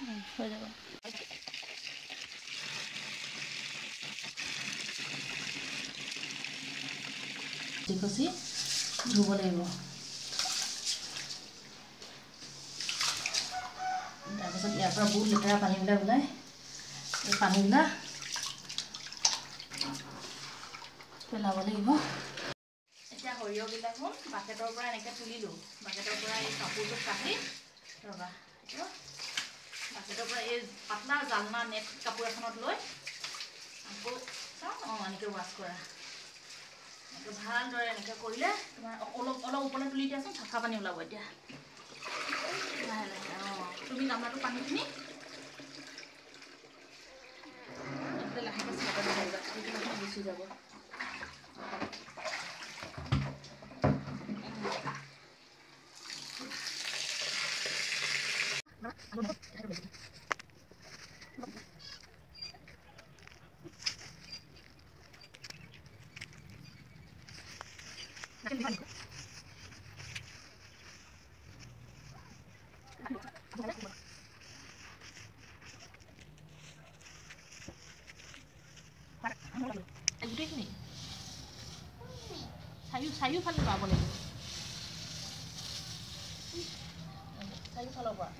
হৈ যাব। খচি ধুব লাগিব। তাৰপিছত ইয়াৰ পৰা বহুত লেতেৰা পানীবিলাক ওলায়। এই পানীবিলাক পেলাব লাগিব। এতিয়া সৰিয়হবিলাক বাকেটৰ পৰা এনেকৈ তুলিলোঁ। বাকেটৰ পৰা এই কাপোৰটো কাটি ৰবা এইটো বাকেটৰ পৰা এই পাতলা জালনা নেট কাপোৰ এখনত লৈ আকৌ চাওঁ অঁ এনেকৈ ৱাছ কৰা। এনেকৈ ভালদৰে এনেকৈ কৰিলে তোমাৰ অলপ অলপ ওপৰলৈ তুলি দিয়াচোন চাফা পানী ওলাব এতিয়া। লাহে লাহে অঁ তুমি গামলাটো পানীখিনি লাহেকৈ চাফা গুচি যাব। চাৰিওফালে পাব লাগিব। চাৰিওফালৰ পৰা।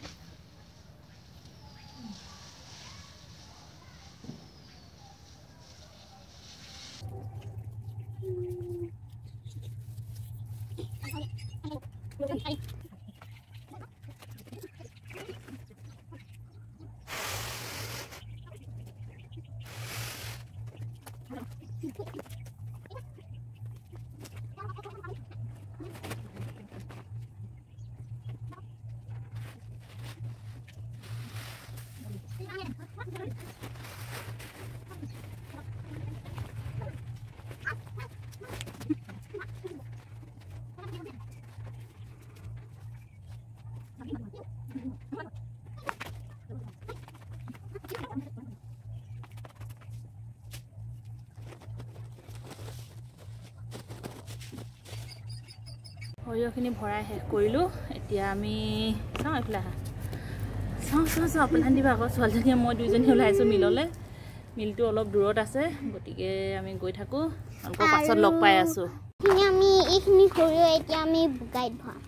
সৰিয়হখিনি ভৰাই শেষ কৰিলোঁ। এতিয়া আমি চাওঁ এইফালে আহা। চাওঁ চাওঁ চাওঁ আপোনাক দিবা আকৌ। ছোৱালীজনীয়ে মই দুইজনী ওলাই আহিছোঁ মিললৈ। মিলটো অলপ দূৰত আছে গতিকে আমি গৈ থাকোঁ। আপোনালোকৰ পাছত লগ পাই আছোঁ। আমি এইখিনি সৰিয়হ এতিয়া আমি গাইত ভৰাম।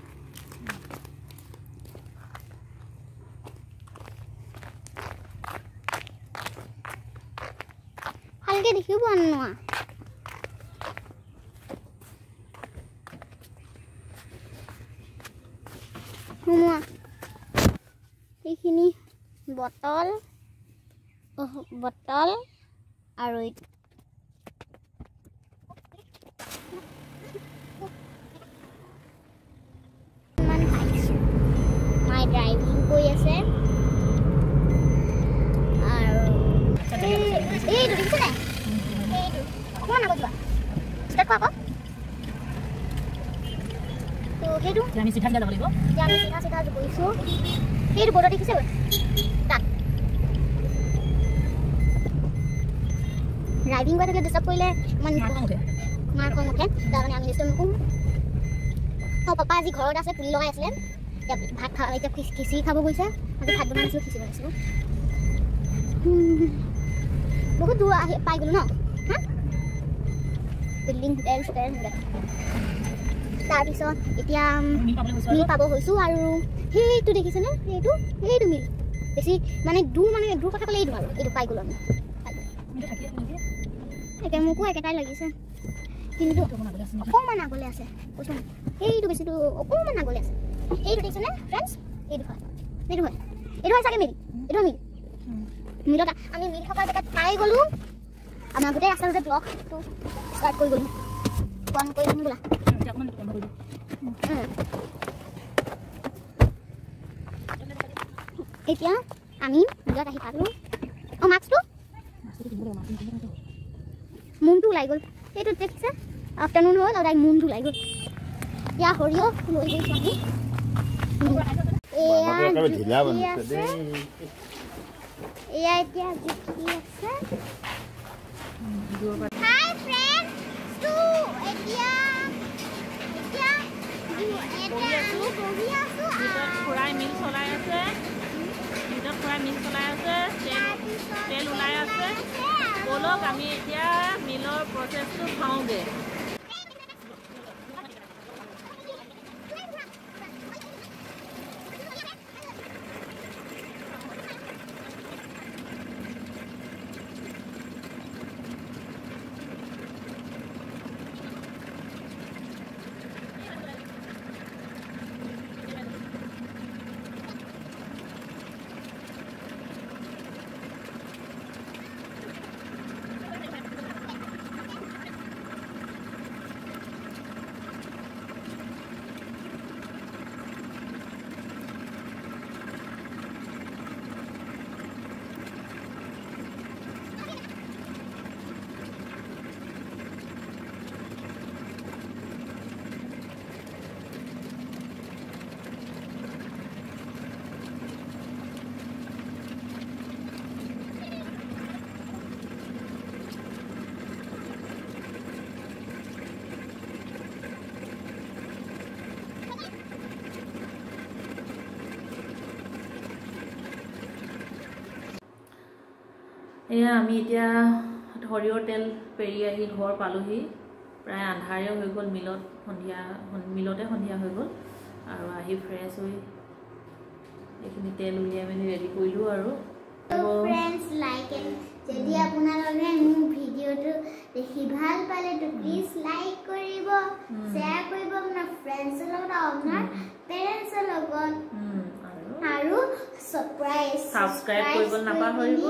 ভালকে দেখিব নোৱা এইখিনি বটল বটল আৰু মায়ে ড্ৰাইভিং কৰি আছে। আৰু এই- এইটো দেখিছেনে? এইটো। অকণমান আগত যোৱা। ষ্টাৰ্ট কৰা আকৌ। তো সেইটো আমি চিধা চিধা যাব লাগিব। আমি চিধা চিধা গৈছোঁ। সেইটো বৰ্ডৰ দেখিছে তাত। ড্ৰাইভিং কৰি থাকিলে ডিষ্টাৰ্ব কৰিলে ইমান মাৰ খং উঠে। তাৰ কাৰণে আমি ডিষ্টাৰ্ব নকৰোঁ অঁ পাপা আজি ঘৰত আছে পুলি লগাই আছিলে। এতিয়া ভাত খা এতিয়া খিচ- খিচিৰি খাব গৈছে। আজি ভাত বনাইছিলোঁ খিচিৰি বনাইছিলোঁ। উম, বহুত দূৰ আহি পাই গ'লোঁ ন? হা? বিল্ডিং হোটেল চোটেল তাৰপিছত এতিয়া মিল পাব হৈছোঁ আৰু সেইটো দেখিছেনে সেইটো সেইটো মিল বেছি মানে দূৰ মানে দূৰ কথা ক'লে এইটো আৰু এইটো পাই গ'লোঁ আমি একে মোকো একেটাই লাগিছে কিন্তু অকণমান আগলৈ আছে কৈছোঁ। সেইটো বেছি দূৰ অকণমান আগলৈ আছে এইটো দেখিছেনে ফ্ৰেণ্ডছ এইটো হয় এইটো হয় এইটো হয় চাগে মিল এইটো মিল মিলত আমি মিল থকা জেগাত পাই গ'লোঁ আমাৰ গোটেই ৰাস্তাটোতে ব্লকটো ষ্টাৰ্ট কৰি গ'লোঁ বন্ধ কৰি দিম বোলা এতিয়া আমি মিলত আহি পালোঁ অঁ মাস্কটো মুনটো ওলাই গ'ল। সেইটো দেখিছে? আফটাৰনুন হ'ল আৰু তাই মুনটো ওলাই গ'ল। এতিয়া সৰিয়হ লৈ গৈছোঁ আমি এয়া এয়া এতিয়া জুখি আছে। হাই ফ্ৰেণ্ড টু এতিয়া এতিয়া এতিয়া আমি বহি আছোঁ ভিতৰত খুৰাই মিল চলাই আছে। ভিতৰত খুৰাই মিল চলাই আছে তেল ওলাই আছে। ব'লক আমি এতিয়া মিলৰ প্ৰচেছটো চাওঁগৈ এয়া আমি এতিয়া সৰিয়হৰ তেল পেৰি আহি ঘৰ পালোহি। প্ৰায় আন্ধাৰে হৈ গ'ল মিলত সন্ধিয়া মিলতে সন্ধিয়া হৈ গ'ল। আৰু আহি ফ্ৰেছ হৈ এইখিনি তেল উলিয়াই মেলি ৰেডি কৰিলোঁ আৰু। যদি আপোনালোকে মোৰ ভিডিঅ'টো দেখি ভাল পালে তো প্লিজ লাইক কৰিব শ্বেয়াৰ কৰিব। আপোনাৰ ফ্ৰেণ্ডছৰ লগত আপোনাৰ পেৰেণ্টছৰ লগত। আৰু ছাবস্ক্ৰাইব Subscribe কৰিব নাপাহৰিব।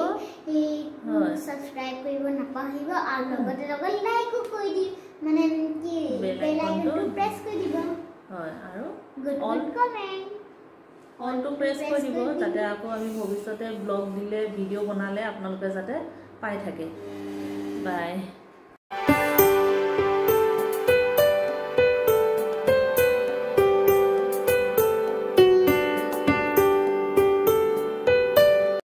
হয়। ছাবস্ক্ৰাইব কৰিব নাপাহৰিব আৰু লগতে লগত লাইকো কৰি দিম। মানে কি বেল আইকনটো প্ৰেছ কৰি দিব। হয় আৰু কমেণ্ট অলটো প্ৰেছ কৰি দিব যাতে আকৌ আমি ভৱিষ্যতে ব্লগ দিলে ভিডিঅ' বনালে আপোনালোকে যাতে পাই থাকে। বাই